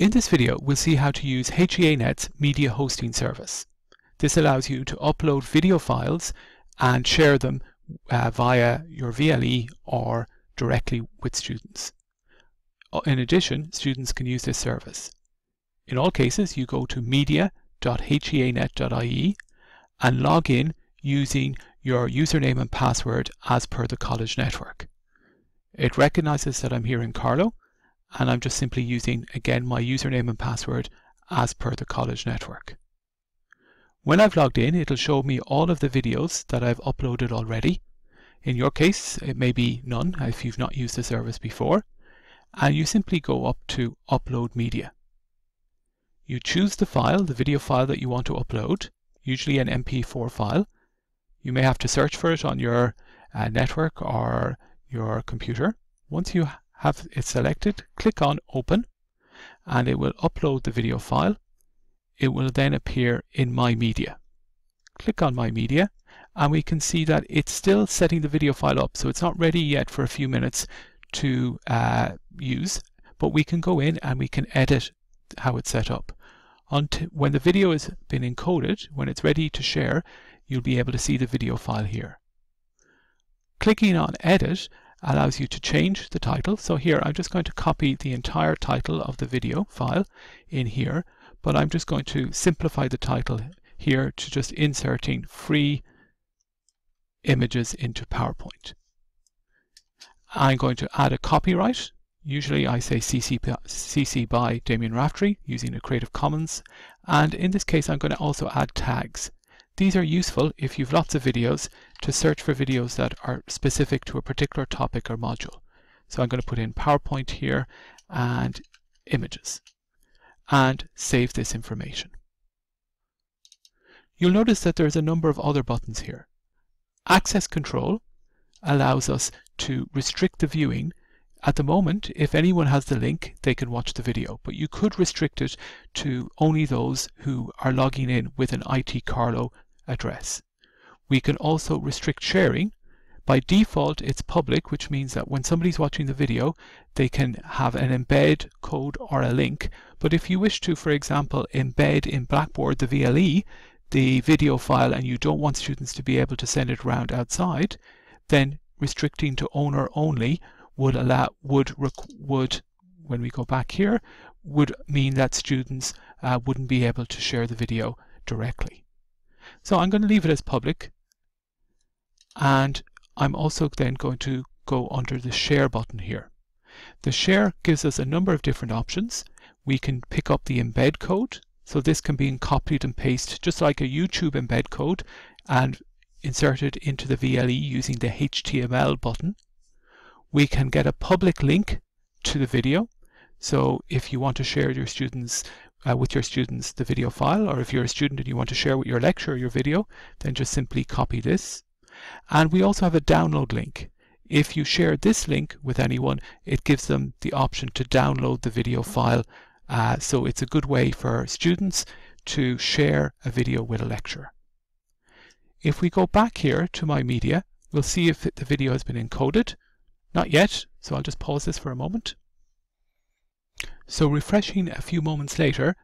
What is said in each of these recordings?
In this video, we'll see how to use HEANet's media hosting service. This allows you to upload video files and share them uh, via your VLE or directly with students. Uh, in addition, students can use this service. In all cases, you go to media.heanet.ie and log in using your username and password as per the college network. It recognizes that I'm here in Carlow and I'm just simply using again my username and password as per the college network. When I've logged in it'll show me all of the videos that I've uploaded already. In your case it may be none if you've not used the service before and you simply go up to upload media. You choose the file, the video file that you want to upload, usually an MP4 file. You may have to search for it on your uh, network or your computer. Once you have it selected, click on open and it will upload the video file. It will then appear in My Media. Click on My Media and we can see that it's still setting the video file up so it's not ready yet for a few minutes to uh, use but we can go in and we can edit how it's set up. When the video has been encoded, when it's ready to share, you'll be able to see the video file here. Clicking on edit allows you to change the title. So here I'm just going to copy the entire title of the video file in here, but I'm just going to simplify the title here to just inserting free images into PowerPoint. I'm going to add a copyright. Usually I say CC, CC by Damien Raftery using a Creative Commons. And in this case, I'm going to also add tags. These are useful if you've lots of videos to search for videos that are specific to a particular topic or module. So I'm going to put in PowerPoint here and images and save this information. You'll notice that there's a number of other buttons here. Access control allows us to restrict the viewing. At the moment, if anyone has the link, they can watch the video, but you could restrict it to only those who are logging in with an IT Carlow address. We can also restrict sharing. By default, it's public, which means that when somebody's watching the video, they can have an embed code or a link. But if you wish to, for example, embed in Blackboard the VLE, the video file, and you don't want students to be able to send it around outside, then restricting to owner only would allow would would when we go back here would mean that students uh, wouldn't be able to share the video directly. So I'm going to leave it as public. And I'm also then going to go under the share button here. The share gives us a number of different options. We can pick up the embed code. So this can be copied and pasted just like a YouTube embed code and inserted into the VLE using the HTML button. We can get a public link to the video. So if you want to share your students uh, with your students the video file, or if you're a student and you want to share with your lecturer your video, then just simply copy this. And we also have a download link. If you share this link with anyone, it gives them the option to download the video file. Uh, so it's a good way for students to share a video with a lecturer. If we go back here to my media, we'll see if the video has been encoded. Not yet, so I'll just pause this for a moment. So refreshing a few moments later,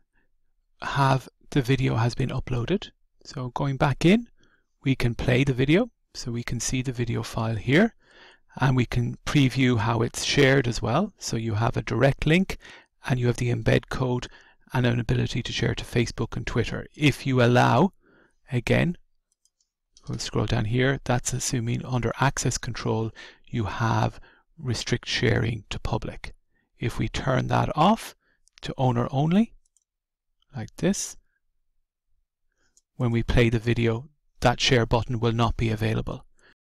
have the video has been uploaded. So going back in, we can play the video. So we can see the video file here and we can preview how it's shared as well. So you have a direct link and you have the embed code and an ability to share to Facebook and Twitter. If you allow, again, we'll scroll down here, that's assuming under access control you have restrict sharing to public. If we turn that off to owner only, like this, when we play the video, that share button will not be available.